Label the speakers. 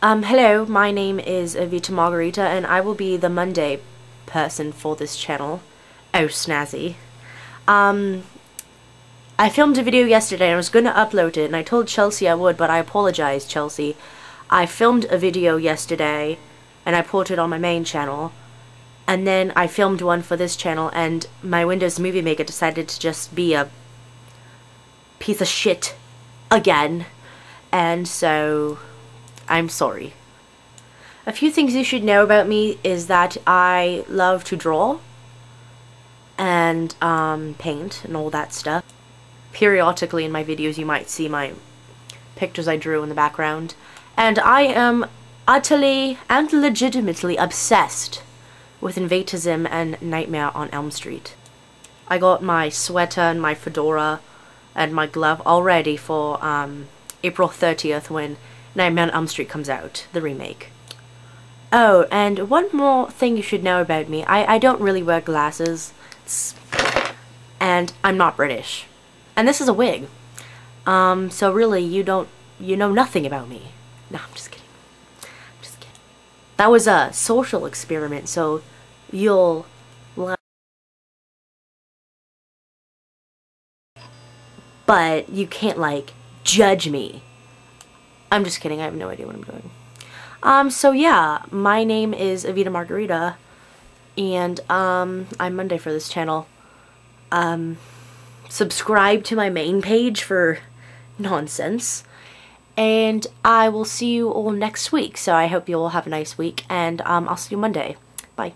Speaker 1: Um, hello, my name is Evita Margarita, and I will be the Monday person for this channel. Oh, snazzy. Um, I filmed a video yesterday and I was going to upload it, and I told Chelsea I would, but I apologize, Chelsea. I filmed a video yesterday, and I put it on my main channel, and then I filmed one for this channel, and my Windows Movie Maker decided to just be a piece of shit again, and so I'm sorry. A few things you should know about me is that I love to draw and um, paint and all that stuff. Periodically in my videos you might see my pictures I drew in the background. And I am utterly and legitimately obsessed with Invader Zim and Nightmare on Elm Street. I got my sweater and my fedora and my glove all ready for um, April 30th when Nightmare on Elm Street comes out, the remake. Oh, and one more thing you should know about me. I, I don't really wear glasses. And I'm not British. And this is a wig. Um, so really, you don't, you know nothing about me. No, I'm just kidding. I'm just kidding. That was a social experiment, so you'll but you can't like judge me I'm just kidding. I have no idea what I'm doing. Um, so yeah, my name is Evita Margarita, and um, I'm Monday for this channel. Um, subscribe to my main page for nonsense, and I will see you all next week. So I hope you all have a nice week, and um, I'll see you Monday. Bye.